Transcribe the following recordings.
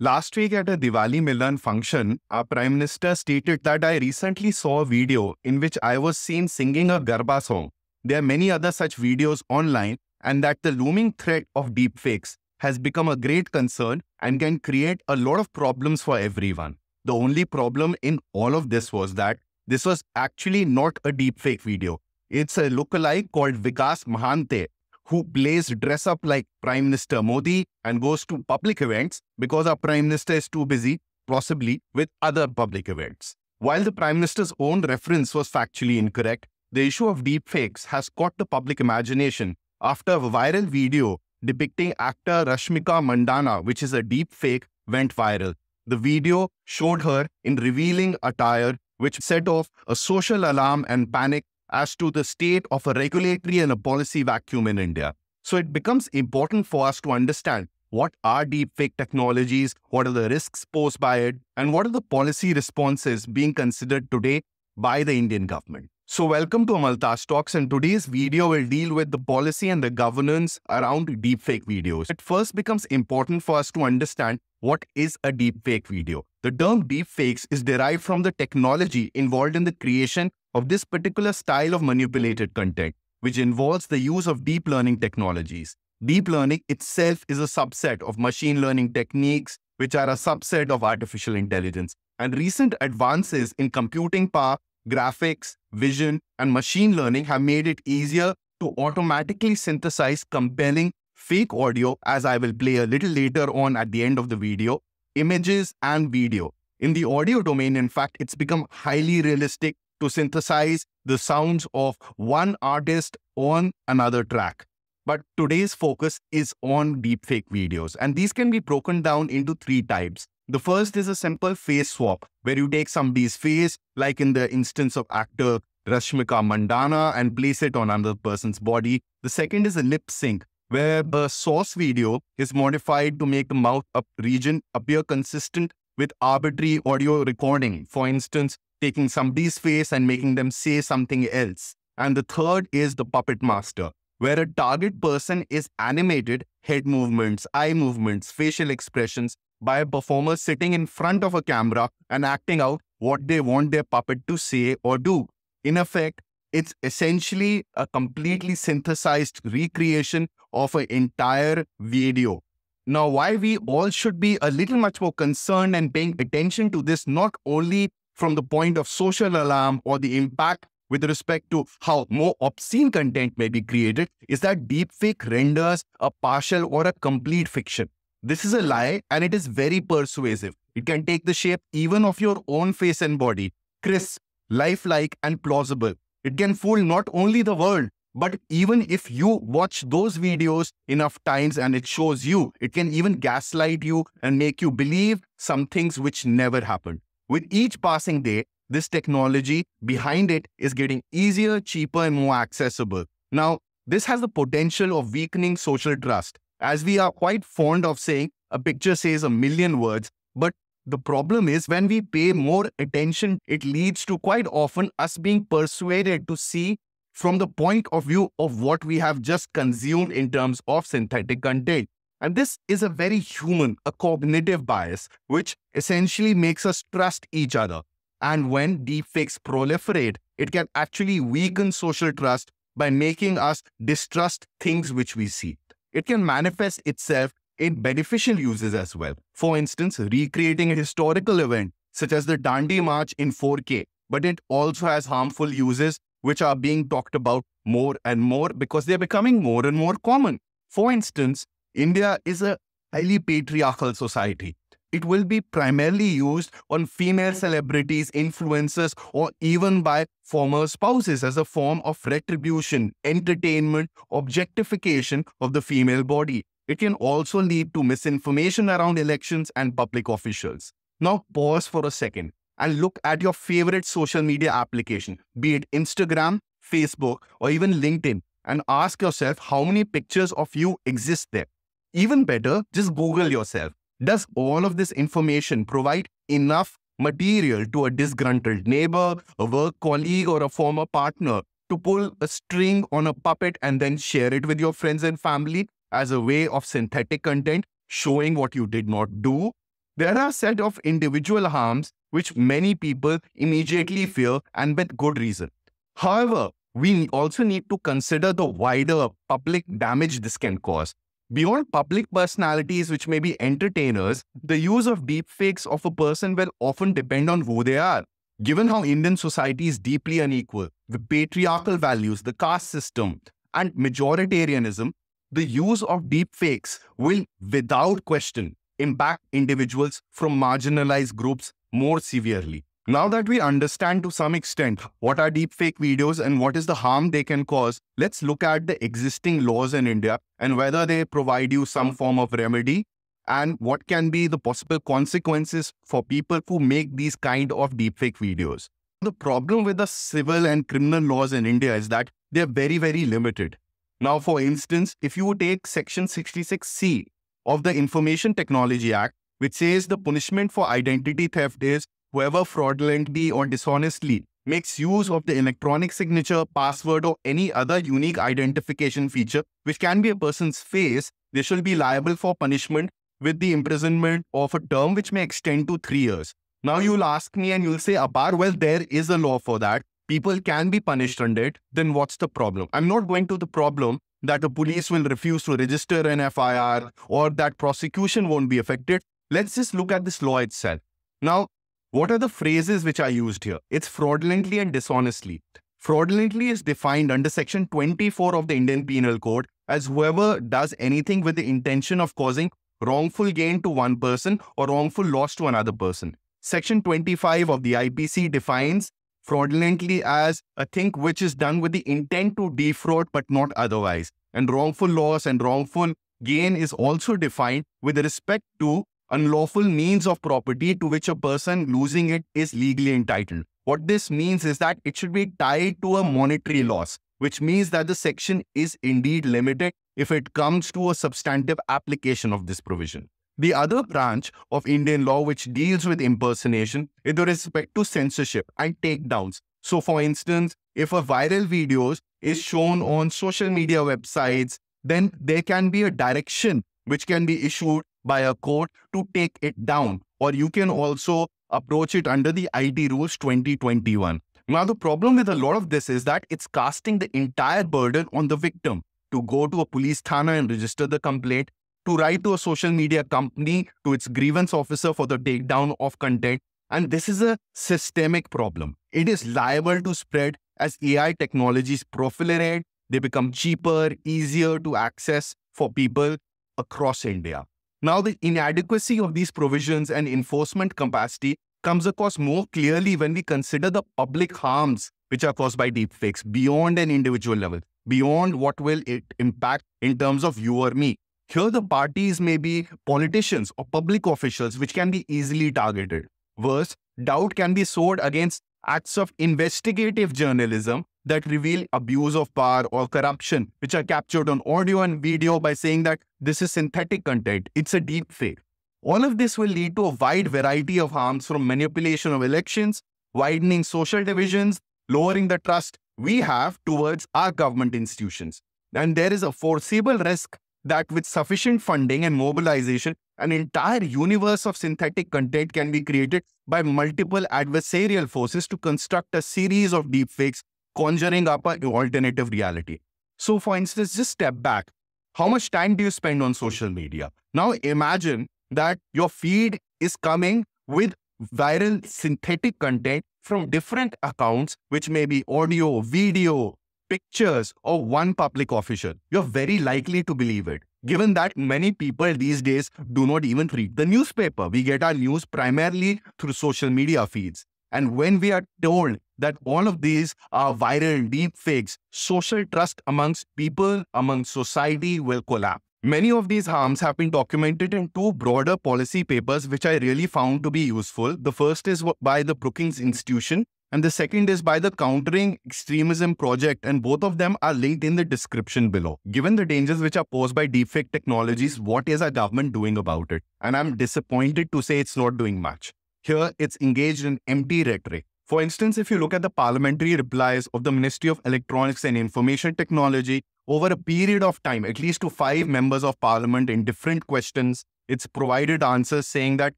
Last week at a Diwali Milan function, our Prime Minister stated that I recently saw a video in which I was seen singing a Garba song. There are many other such videos online, and that the looming threat of deepfakes has become a great concern and can create a lot of problems for everyone. The only problem in all of this was that this was actually not a deepfake video. It's a lookalike called Vikas Mahante who plays dress up like Prime Minister Modi and goes to public events because our Prime Minister is too busy, possibly with other public events. While the Prime Minister's own reference was factually incorrect, the issue of deepfakes has caught the public imagination after a viral video depicting actor Rashmika Mandanna, which is a deepfake, went viral. The video showed her in revealing attire, which set off a social alarm and panic as to the state of a regulatory and a policy vacuum in India. So it becomes important for us to understand what are deepfake technologies, what are the risks posed by it, and what are the policy responses being considered today by the Indian government. So welcome to Amaltas Talks and today's video will deal with the policy and the governance around deepfake videos. It first becomes important for us to understand what is a deepfake video. The term deepfakes is derived from the technology involved in the creation of this particular style of manipulated content, which involves the use of deep learning technologies. Deep learning itself is a subset of machine learning techniques, which are a subset of artificial intelligence. And recent advances in computing power, graphics, vision, and machine learning have made it easier to automatically synthesize compelling fake audio, as I will play a little later on at the end of the video, images and video. In the audio domain, in fact, it's become highly realistic to synthesize the sounds of one artist on another track. But today's focus is on deepfake videos, and these can be broken down into three types. The first is a simple face swap, where you take somebody's face, like in the instance of actor Rashmika Mandanna, and place it on another person's body. The second is a lip sync, where the source video is modified to make the mouth up region appear consistent with arbitrary audio recording. For instance, taking somebody's face and making them say something else. And the third is the puppet master, where a target person is animated head movements, eye movements, facial expressions by a performer sitting in front of a camera and acting out what they want their puppet to say or do. In effect, it's essentially a completely synthesized recreation of an entire video. Now, why we all should be a little much more concerned and paying attention to this, not only from the point of social alarm or the impact with respect to how more obscene content may be created is that deepfake renders a partial or a complete fiction. This is a lie and it is very persuasive. It can take the shape even of your own face and body, crisp, lifelike, and plausible. It can fool not only the world, but even if you watch those videos enough times and it shows you, it can even gaslight you and make you believe some things which never happened. With each passing day, this technology behind it is getting easier, cheaper, and more accessible. Now, this has the potential of weakening social trust, as we are quite fond of saying a picture says a million words, but the problem is when we pay more attention, it leads to quite often us being persuaded to see from the point of view of what we have just consumed in terms of synthetic content. And this is a very human, a cognitive bias, which essentially makes us trust each other. And when deepfakes proliferate, it can actually weaken social trust by making us distrust things which we see. It can manifest itself in beneficial uses as well. For instance, recreating a historical event, such as the Dandi March in 4K, but it also has harmful uses which are being talked about more and more because they're becoming more and more common. For instance, India is a highly patriarchal society. It will be primarily used on female celebrities, influencers, or even by former spouses as a form of retribution, entertainment, objectification of the female body. It can also lead to misinformation around elections and public officials. Now, pause for a second and look at your favorite social media application, be it Instagram, Facebook, or even LinkedIn, and ask yourself how many pictures of you exist there. Even better, just Google yourself. Does all of this information provide enough material to a disgruntled neighbor, a work colleague, or a former partner to pull a string on a puppet and then share it with your friends and family as a way of synthetic content showing what you did not do? there are a set of individual harms which many people immediately fear and with good reason. However, we also need to consider the wider public damage this can cause. Beyond public personalities, which may be entertainers, the use of deepfakes of a person will often depend on who they are. Given how Indian society is deeply unequal, the patriarchal values, the caste system, and majoritarianism, the use of deepfakes will, without question, impact individuals from marginalized groups more severely. Now that we understand to some extent what are deepfake videos and what is the harm they can cause, let's look at the existing laws in India and whether they provide you some hmm. form of remedy and what can be the possible consequences for people who make these kind of deepfake videos. The problem with the civil and criminal laws in India is that they're very, very limited. Now, for instance, if you take Section 66C of the Information Technology Act, which says the punishment for identity theft is whoever fraudulently or dishonestly makes use of the electronic signature, password, or any other unique identification feature, which can be a person's face, they shall be liable for punishment with the imprisonment of a term which may extend to three years. Now you'll ask me and you'll say, Apar, well, there is a law for that. People can be punished under it. Then what's the problem? I'm not going to the problem that the police will refuse to register an FIR or that prosecution won't be affected. Let's just look at this law itself. Now, what are the phrases which are used here? It's fraudulently and dishonestly. Fraudulently is defined under section 24 of the Indian Penal Code as whoever does anything with the intention of causing wrongful gain to one person or wrongful loss to another person. Section 25 of the IPC defines fraudulently as a thing which is done with the intent to defraud but not otherwise. And wrongful loss and wrongful gain is also defined with respect to unlawful means of property to which a person losing it is legally entitled. What this means is that it should be tied to a monetary loss, which means that the section is indeed limited if it comes to a substantive application of this provision. The other branch of Indian law which deals with impersonation is with respect to censorship and takedowns. So, for instance, if a viral video is shown on social media websites, then there can be a direction which can be issued by a court to take it down. Or you can also approach it under the IT rules 2021. Now, the problem with a lot of this is that it's casting the entire burden on the victim to go to a police thana and register the complaint, to write to a social media company, to its grievance officer for the takedown of content. And this is a systemic problem. It is liable to spread as AI technologies proliferate, they become cheaper, easier to access for people across India. Now, the inadequacy of these provisions and enforcement capacity comes across more clearly when we consider the public harms which are caused by deepfakes beyond an individual level beyond what will it impact in terms of you or me. Here, the parties may be politicians or public officials, which can be easily targeted. Worse, doubt can be sowed against acts of investigative journalism that reveal abuse of power or corruption, which are captured on audio and video by saying that this is synthetic content, it's a deep fake. All of this will lead to a wide variety of harms from manipulation of elections, widening social divisions, lowering the trust we have towards our government institutions. And there is a foreseeable risk that with sufficient funding and mobilization, an entire universe of synthetic content can be created by multiple adversarial forces to construct a series of deepfakes conjuring up an alternative reality. So, for instance, just step back. How much time do you spend on social media? Now, imagine that your feed is coming with viral synthetic content from different accounts, which may be audio, video, pictures, or one public official, you're very likely to believe it. Given that many people these days do not even read the newspaper, we get our news primarily through social media feeds. And when we are told that all of these are viral deep fakes, social trust amongst people, among society will collapse. Many of these harms have been documented in two broader policy papers, which I really found to be useful. The first is by the Brookings Institution, and the second is by the Countering Extremism Project, and both of them are linked in the description below. Given the dangers which are posed by deepfake technologies, what is our government doing about it? And I'm disappointed to say it's not doing much. Here, it's engaged in empty rhetoric. For instance, if you look at the parliamentary replies of the Ministry of Electronics and Information Technology, over a period of time, at least to five members of parliament in different questions, it's provided answers saying that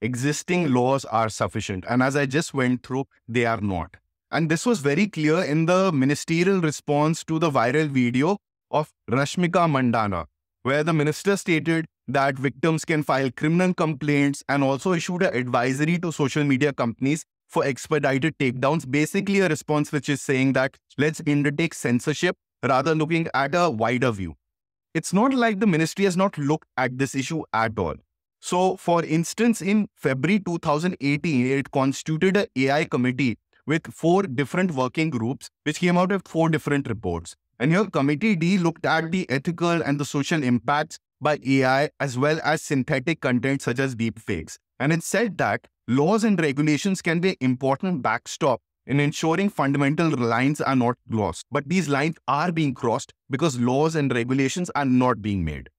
existing laws are sufficient. And as I just went through, they are not. And this was very clear in the ministerial response to the viral video of Rashmika Mandanna, where the minister stated that victims can file criminal complaints and also issued an advisory to social media companies for expedited takedowns. Basically, a response which is saying that let's undertake censorship rather looking at a wider view. It's not like the ministry has not looked at this issue at all. So, for instance, in February 2018, it constituted an AI committee with four different working groups, which came out with four different reports. And here, Committee D looked at the ethical and the social impacts by AI as well as synthetic content such as deepfakes. And it said that laws and regulations can be an important backstop in ensuring fundamental lines are not lost. But these lines are being crossed because laws and regulations are not being made.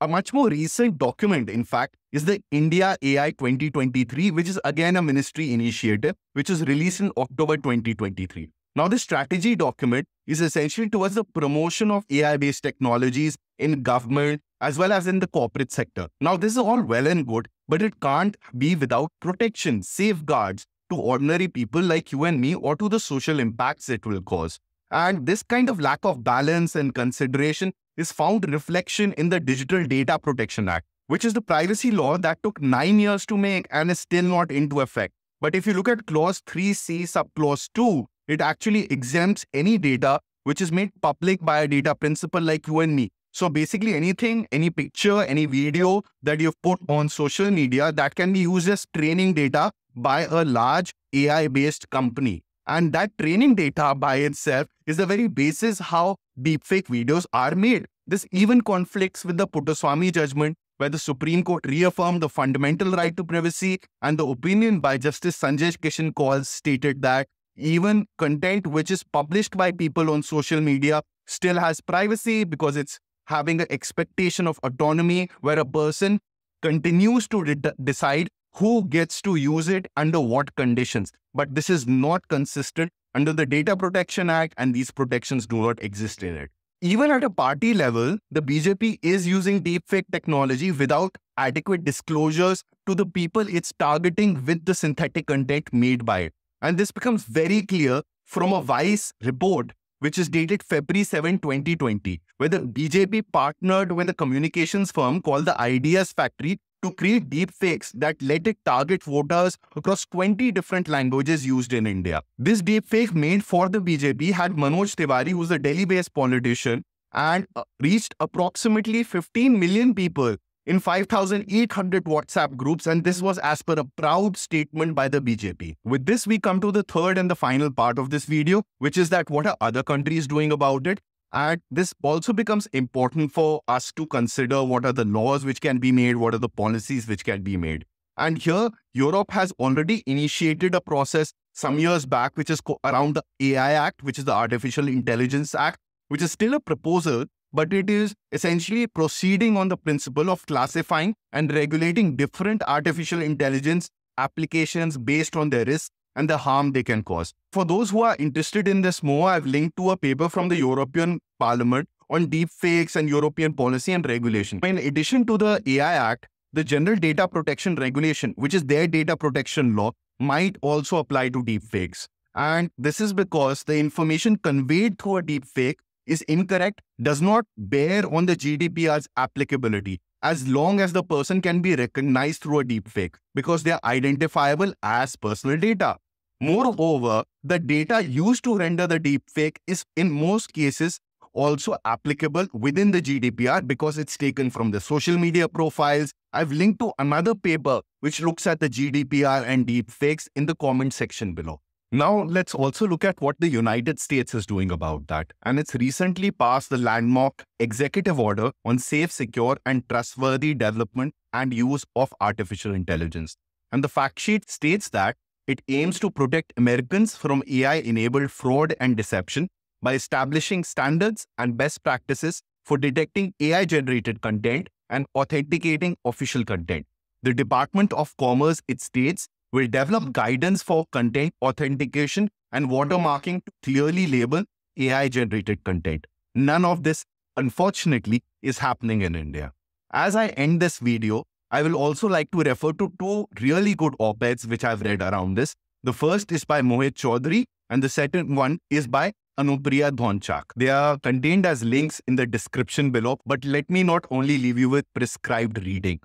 A much more recent document, in fact, is the India AI 2023, which is again a ministry initiative, which was released in October 2023. Now, this strategy document is essentially towards the promotion of AI based technologies in government as well as in the corporate sector. Now, this is all well and good, but it can't be without protection, safeguards to ordinary people like you and me or to the social impacts it will cause. And this kind of lack of balance and consideration is found reflection in the Digital Data Protection Act, which is the privacy law that took nine years to make and is still not into effect. But if you look at Clause 3C, Subclause 2, it actually exempts any data which is made public by a data principal like you and me. So basically anything, any picture, any video that you've put on social media that can be used as training data by a large AI-based company. And that training data by itself is the very basis how deepfake videos are made. This even conflicts with the Puttaswamy judgment, where the Supreme Court reaffirmed the fundamental right to privacy, and the opinion by Justice Sanjay Kishan Kaul stated that even content which is published by people on social media still has privacy because it's having an expectation of autonomy where a person continues to de decide who gets to use it under what conditions. But this is not consistent under the Data Protection Act, and these protections do not exist in it. Even at a party level, the BJP is using deepfake technology without adequate disclosures to the people it's targeting with the synthetic content made by it. And this becomes very clear from a Vice report, which is dated February 7, 2020, where the BJP partnered with a communications firm called the Ideaz Factory to create deepfakes that let it target voters across 20 different languages used in India. This deepfake made for the BJP had Manoj Tiwari, who's a Delhi-based politician, and uh, reached approximately 15 million people in 5,800 WhatsApp groups, and this was as per a proud statement by the BJP. With this, we come to the third and the final part of this video, which is that what are other countries doing about it? And this also becomes important for us to consider what are the laws which can be made, what are the policies which can be made. And here, Europe has already initiated a process some years back, which is around the AI Act, which is the Artificial Intelligence Act, which is still a proposal, but it is essentially proceeding on the principle of classifying and regulating different artificial intelligence applications based on their risk and the harm they can cause. For those who are interested in this more, I've linked to a paper from the European Parliament on deepfakes and European policy and regulation. In addition to the AI Act, the General Data Protection Regulation, which is their data protection law, might also apply to deepfakes. And this is because the information conveyed through a deepfake is incorrect, does not bear on the GDPR's applicability as long as the person can be recognized through a deepfake because they are identifiable as personal data. Moreover, the data used to render the deepfake is in most cases also applicable within the GDPR because it's taken from the social media profiles. I've linked to another paper which looks at the GDPR and deepfakes in the comment section below. Now, let's also look at what the United States is doing about that. And it's recently passed the landmark executive order on safe, secure, and trustworthy development and use of artificial intelligence. And the fact sheet states that it aims to protect Americans from AI enabled fraud and deception by establishing standards and best practices for detecting AI generated content and authenticating official content. The Department of Commerce, it states, will develop mm-hmm. guidance for content authentication and watermarking to clearly label AI generated content. None of this, unfortunately, is happening in India. As I end this video, I will also like to refer to two really good op-eds which I've read around this. The first is by Mohit Chaudhary and the second one is by Anupriya Dhonchak. They are contained as links in the description below, but let me not only leave you with prescribed reading.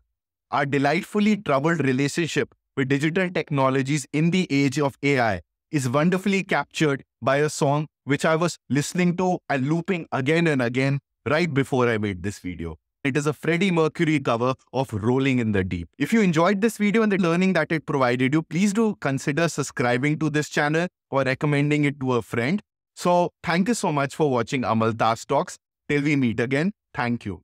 Our delightfully troubled relationship with digital technologies in the age of AI is wonderfully captured by a song which I was listening to and looping again and again right before I made this video. It is a Freddie Mercury cover of Rolling in the Deep. If you enjoyed this video and the learning that it provided you, please do consider subscribing to this channel or recommending it to a friend. So thank you so much for watching Amaltas Talks. Till we meet again, thank you.